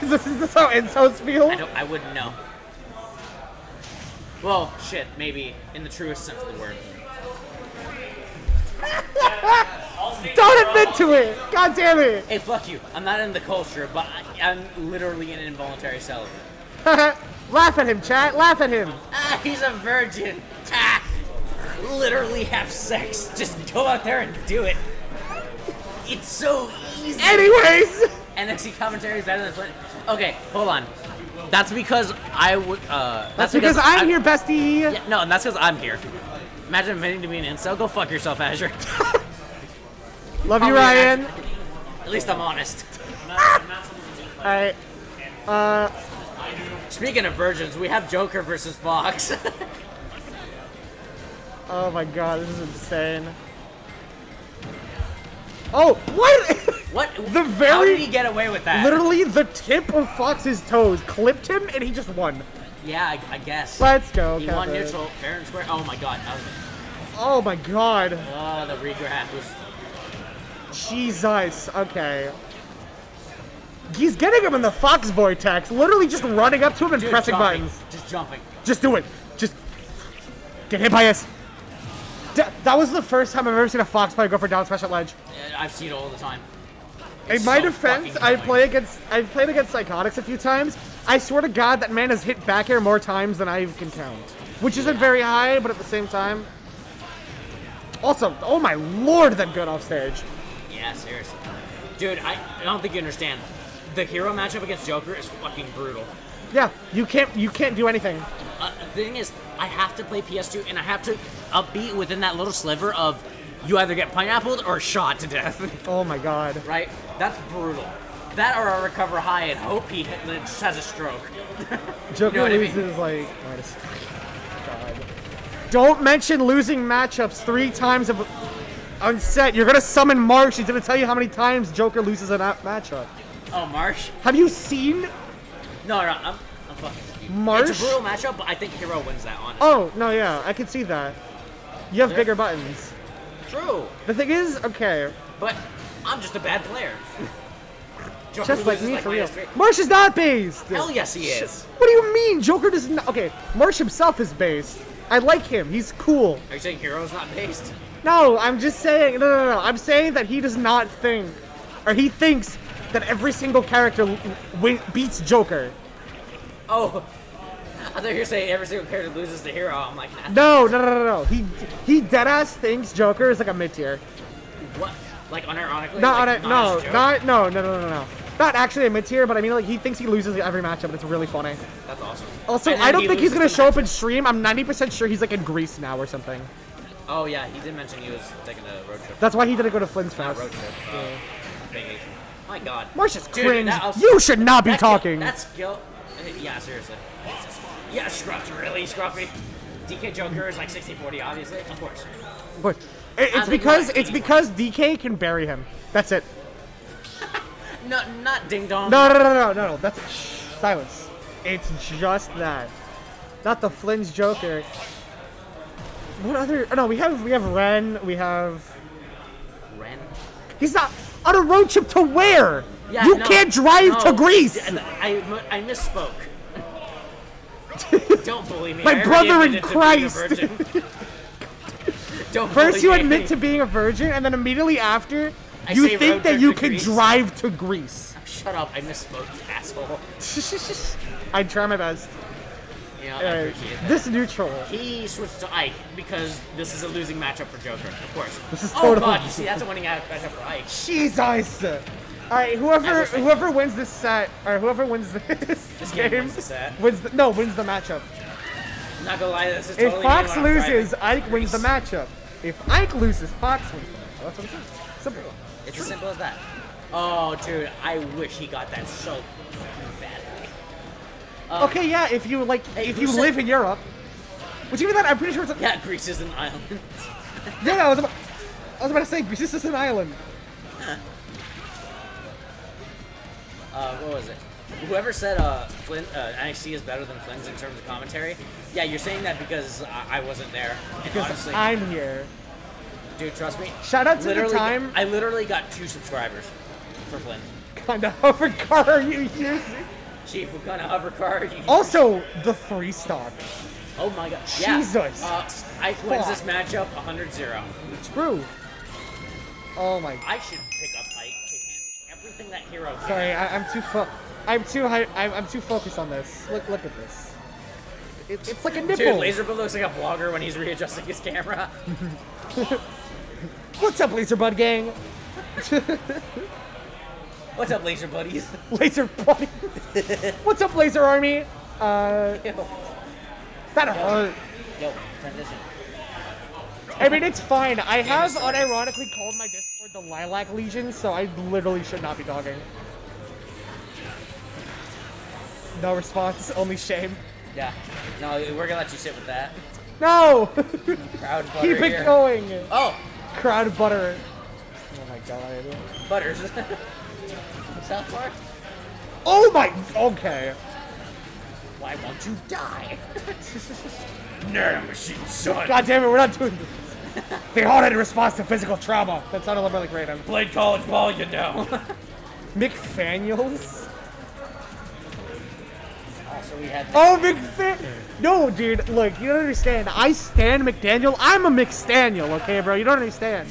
Is this, is this how incels feel? I don't. I wouldn't know. Well, shit. Maybe in the truest sense of the word. Don't admit to it! God damn it! Hey, fuck you. I'm not in the culture, but I, I'm literally an involuntary celibate. Laugh at him, chat. Laugh at him. Ah, he's a virgin. Ah, literally have sex. Just go out there and do it. It's so easy. Anyways, NXT commentary is better than Flint. Okay, hold on. That's because I would. Uh, that's, that's because I'm here, bestie. Yeah, no, and that's because I'm here. Imagine admitting to be an incel. Go fuck yourself, Azure. Love you, Ryan. At least I'm honest. Alright. Uh, Speaking of virgins, we have Joker versus Fox. oh my god, this is insane. Oh, what? What? The How did he get away with that? Literally, the tip of Fox's toes clipped him, and he just won. Yeah, I, I guess. Let's go, He won neutral, fair and square. Oh my god. That was, Oh my god. oh, the regrab was. Jesus. Okay. He's getting him in the Fox vortex, literally just running up to him and Dude, pressing jumping, buttons. Just jumping. Just do it. Just get hit by us. D- that was the first time I've ever seen a Fox player go for down smash at ledge. I've seen it all the time. In my so defense, I play against I've played against Psychotics a few times. I swear to God, that man has hit back air more times than I can count, which isn't very high, but at the same time. Also, oh my lord, that good off stage. Yeah, seriously. Dude, I, I don't think you understand. The hero matchup against Joker is fucking brutal. Yeah, you can't you can't do anything. Uh, the thing is, I have to play PS2 and I have to up B within that little sliver of you either get pineappled or shot to death. Oh my God. right? That's brutal. That or I recover high and hope he hit, just has a stroke. Joker know what I mean? loses like. Oh, Second. God. Don't mention losing matchups three times of, on set. You're gonna summon Marsh. He's gonna tell you how many times Joker loses a matchup. Oh, Marsh? Have you seen No, no, I'm, I'm fucking. Marsh? It's a brutal matchup, but I think Hero wins that, honestly. Oh no, yeah, I can see that. You have bigger buttons. True, The thing is, okay, but I'm just a bad player. Joker just like me for real. Marsh is not based. Hell yes, he is. What do you mean? Joker does not. Okay, Marsh himself is based. I like him. He's cool. Are you saying Hero's not based? No, I'm just saying. No, no, no. I'm saying that he does not think, or he thinks that every single character beats Joker. Oh, I thought you were saying every single character loses to Hero. I'm like, nah. No, no, no, no, no. He he deadass thinks Joker is like a mid tier. what? Like unironically? Not like, not no, not no, no, no, no, no. Not actually a mid tier, but I mean like he thinks he loses every matchup. and It's really funny. That's awesome. Also, I don't he think he's gonna show up match. in stream. I'm 90% sure he's like in Greece now or something. Oh yeah, he did mention he was taking a road trip. That's why he didn't go to Flynn's Not Fest. road trip. Uh, vacation. My God. Dude, cringe. also- You should not be that talking. That skill. Yeah, seriously. Yeah, Scruffy, really, Scruffy. DK Joker is like 60-40, obviously. Of course. But it, it's because it's because DK can bury him. That's it. No, not Ding Dong. No, no, no, no, no, no. That's shh, silence. It's just that. Not the Flynn's Joker. What other? Oh, no, we have we have Ren. We have. Ren. He's not on a road trip to where? Yeah, you no, can't drive to. Greece. I, I, I misspoke. Don't bully me. My brother in admitted to being a Christ. Don't First, you bully admit to being a virgin, and then immediately after, I you think that you can Greece. drive to Greece. Oh, shut up! I misspoke, asshole. I try my best. Yeah, I appreciate that. this neutral. He switched to Ike because this is a losing matchup for Joker, of course. This is totally. oh totally- god, you see, that's a winning matchup for Ike. Jesus. All right, whoever I will say- whoever wins this set, or whoever wins this, This game, game wins the set. wins the, no wins the matchup. I'm not gonna lie, this is If totally Fox when I'm loses. Ike wins the matchup. If Ike loses, Fox wins. That's what I'm saying. Simple. It's as simple as that. Oh, dude, I wish he got that so fucking badly. Um, Okay, yeah. If you like, Hey, if you said- live in Europe, which even that I'm pretty sure it's. A, Yeah, Greece is an island. yeah, I was about, I was about to say Greece is an island. Uh, what was it? Whoever said uh, Flint, uh, NXT is better than Flynn's in terms of commentary, yeah, you're saying that because I, I wasn't there. And Because honestly, I'm here. dude, trust me. Shout out to the time. I literally got two subscribers for Flynn. Kind of. What car are you using? Chief Wakana hover card. Also, the three stock. Oh my god. Yeah. Jesus. Uh, Ike wins this matchup 100-0. True. Oh my. I should pick up Ike to handle everything that hero can. Sorry, I, I'm too fo- I'm too high. I'm, I'm too focused on this. Look, look at this. It, it's like a nipple. Dude, Laserbud looks like a vlogger when he's readjusting his camera. What's up, Laserbud Gang? What's up, Laser Buddies? Laser Buddy. What's up, Laser Army? Uh, Yo, that hurt. yo, transition. I mean, it's fine. I have unironically called my the Lilac Legion, so I literally should not be talking. No response, only shame. Yeah. No, we're gonna let you sit with that. No! Proud butter Keep it here. going! Oh, Crowd butter. Oh my god. Butters. South Park? Oh my. Okay. Why won't you die? Nerd machine, son. God damn it, we're not doing this. They halted in response to physical trauma. That sounded really great. I'm Played college ball, you know. McFaniels? also, we had. Oh, McFan. No, dude, look, you don't understand. I stand McDaniel. I'm a McStaniel, okay, bro? You don't understand.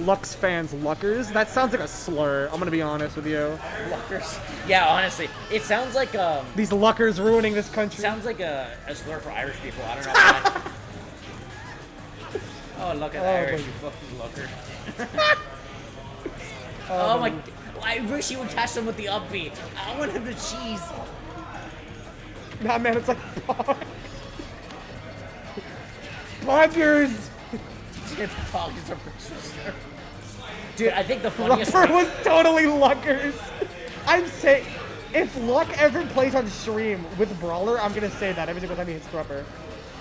Lux fans, Luckers? That sounds like a slur. I'm gonna be honest with you. Luckers. Yeah, honestly, it sounds like um, These Luckers ruining this country. sounds like a, a slur for Irish people. I don't know. oh, look at Oh, Irish, my- you fucking looker. Oh, oh my! I wish he would catch them with the up B. I want him to cheese. Nah, man, it's like. Poggers. It's pockets are precious. Dude, I think the funniest. Rupper was totally Luckers. I'm saying, if Luck ever plays on stream with Brawler, I'm gonna say that every single time he hits Rupper.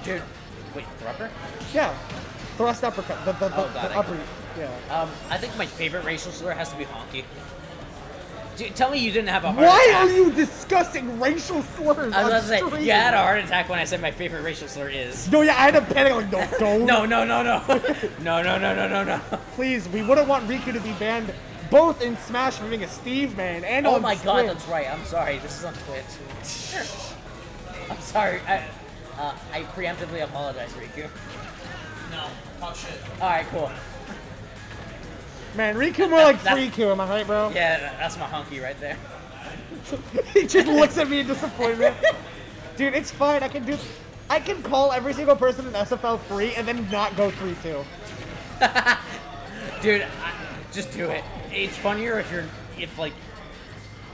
Dude, wait, Rupper? Yeah. Thrust uppercut. The, the, the, Oh, got the upper. Yeah. Um, I think my favorite racial slur has to be honky. Dude, tell me you didn't have a heart Why attack. are you discussing racial slurs I was about to say, stream? you had a heart attack when I said my favorite racial slur is. No, yeah, I had a panic like, no, don't. No, no, no, no. no, no, no, no, no, no. Please, we wouldn't want Riku to be banned both in Smash for being a Steve man and Oh on my god, that's right. I'm sorry. This is on Twitch. I'm sorry. I, uh, I preemptively apologize, Riku. No, talk shit. Alright, cool. Man, Riku more like That's- Freaku, am I right, bro? Yeah, that's my honky right there. he just looks at me in disappointment. Dude, it's fine. I can do. I can call every single person in SFL free and then not go three two. Dude, I, just do it. It's funnier if you're, if like,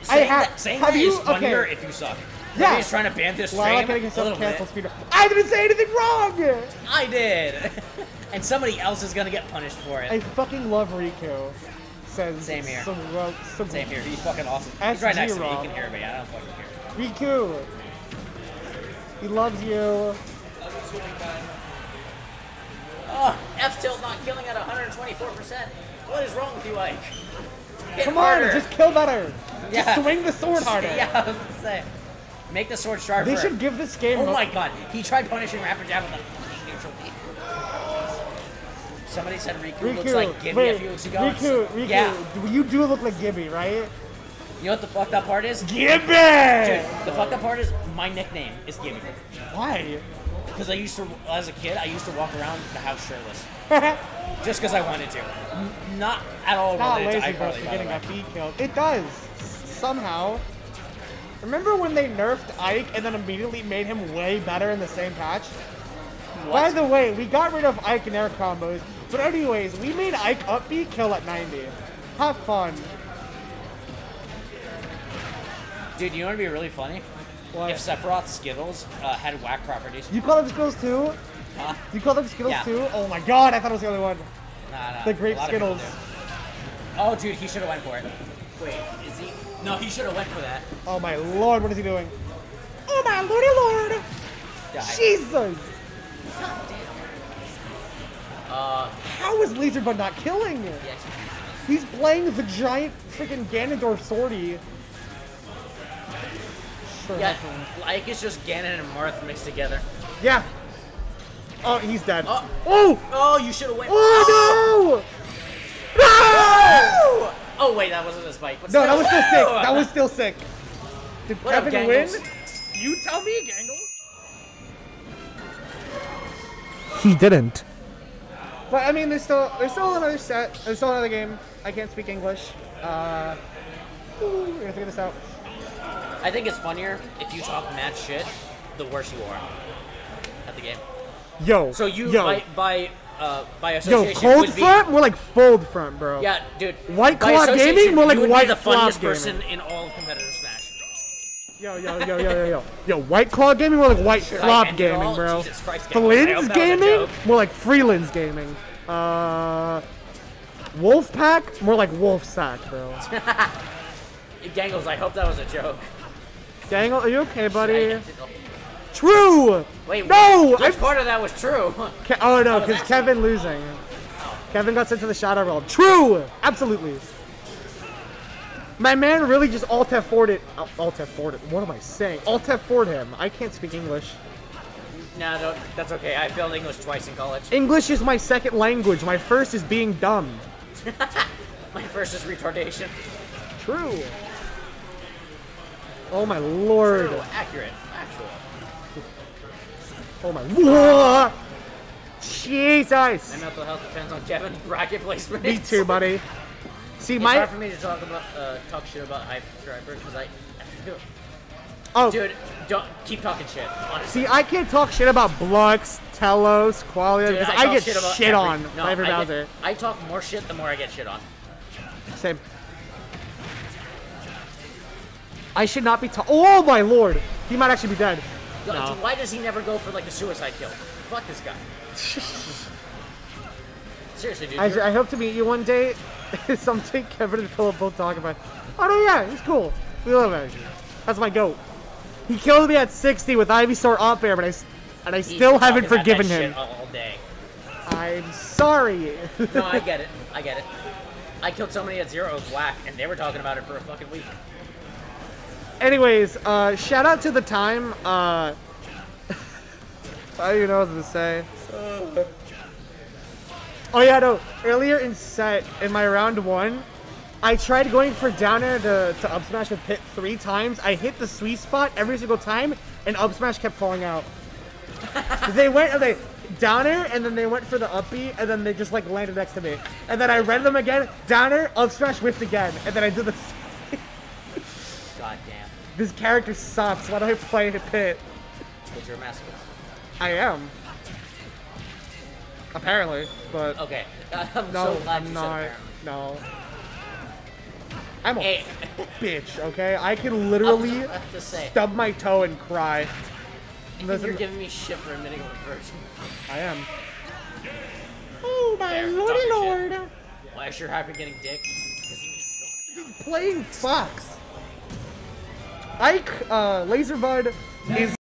I saying ha- that, saying have that you- is funnier okay. if you suck. Yeah. He's trying to ban this Lala stream. getting a himself little cancelled bit. I didn't say anything wrong. I did. and somebody else is gonna get punished for it. I fucking love Riku. Says Same here. Some, some Same here. He's fucking awesome. He's right next to me. He can hear me. I don't fucking care. Riku. He loves you. Oh, F tilt not killing at 124%. What is wrong with you, Ike? Come harder. on, just kill better. Yeah. Just swing the sword harder. yeah, Make the sword sharper. They should give this game. Oh my god, he tried punishing Rapper Jab with a fucking neutral B. Somebody said Riku, Riku, looks like Gibby wait, a few weeks ago. Riku, Riku, Yeah. you do look like Gibby, right? You know what the fucked up part is? Gibby! Dude, the fucked up part is my nickname is Gibby. Why? Because I used to, as a kid, I used to walk around the house shirtless. Just because I wanted to. Not at all Not related to lazy for iCarly, by the getting way. a beat killed. It does. Somehow. Remember when they nerfed Ike and then immediately made him way better in the same patch? What? By the way, we got rid of Ike and air combos. But anyways, we made Ike up B kill at 90. Have fun. Dude, you know to be really funny? What? If Sephiroth Skittles uh, had whack properties. You call them Skittles too? Huh? You call them Skittles Yeah. too? Oh my god, I thought it was the only one. Nah, nah. The grape a lot of people Skittles. Oh, dude, he should have went for it. Wait, is he? No, he should have went for that. Oh my lord, what is he doing? Oh my lordy lord! Die. Jesus! Uh, How is Laserbud not killing? yes. He's playing the giant freaking Ganondorf swordie. Sure, Yeah, like it's just Ganon and Marth mixed together. Yeah. Oh, he's dead. Oh. Oh! Oh, you should have went. Oh no! No! Oh wait, that wasn't a spike. But No, that was still sick. That was still sick. Did What up, Kevin win? You tell me, Gangle. He didn't. But I mean, there's still there's still another set. There's still another game. I can't speak English. Uh, ooh, we're gonna figure this out. I think it's funnier if you talk mad shit, the worse you are at the game. Yo. So you yo, by by uh, by yo, cold would be front, more like fold front, bro. yeah, dude. White Claw Gaming, more like you would White be the Flop funniest Gaming. person in all of competitive Smash. Yo, yo, yo, yo, yo, yo, yo. White Claw Gaming, more like White Flop Gaming, bro. Jesus Christ, Gangles, Flynn's that was a Gaming, more like Freeland's Gaming. Uh, Wolfpack, more like Wolf Sack, bro. Gangles, I hope that was a joke. Dangle, are you okay, buddy? Ended. Wait, no. Which I, part of that was true? Ke- oh no, because Kevin losing. Kevin got sent to the shadow realm. True. Absolutely. My man really just alt F4'd it. uh, Alt F4'd it. What am I saying? Alt F4'd him. I can't speak English. no, no, that's okay. I failed English twice in college. English is my second language. My first is being dumb. My first is retardation. True. Oh my lord. True, accurate, factual. Oh my. Whoa! Jesus. My mental health depends on Kevin's bracket placement. Me too, buddy. See, It's my. hard for me to talk about uh, talk shit about hype driver because I, Oh, dude, don't keep talking shit. Honestly, see, I can't talk shit about Blux, Telos, Qualia, because I, I, get shit, shit, on every, no, every I get- Bowser. I talk more shit the more I get shit on. Same. I should not be ta- Oh my lord! He might actually be dead. Yo, No. Why does he never go for like a suicide kill? Fuck this guy. Seriously, dude. I, I hope to meet you one day. Something Kevin and Philip both talk about. Oh no, yeah, he's cool. We love him. That's my goat. He killed me at 60 with Ivysaur up air, but I s- and I he's still haven't about that forgiven shit him. all day. I'm sorry. No, I get it. I get it. I killed somebody at zero with whack, and they were talking about it for a fucking week. Anyways, uh, shout out to the time. Uh, I don't even know what to say. Oh yeah, no. Earlier in set, in my round one, I tried going for down air to, to up smash with Pit three times. I hit the sweet spot every single time, and up smash kept falling out. they went they down air, and then they went for the up and then they just like landed next to me. And then I read them again, down air, up smash, whiffed again, and then I did the. This character sucks. Why do I play a pit? But you're a masochist. I am. Apparently, but Okay. I'm no, so I'm not. No. I'm a Hey, eh. bitch, okay? I can literally say, stub my toe and cry. Listen, you're giving me shit for admitting a virgin. I am. Oh my There, lordy lord! Why is your hyper getting dick? Because he needs to go. Playing Fox. Ike, uh, Laserbud is